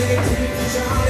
Charlie, Charlie.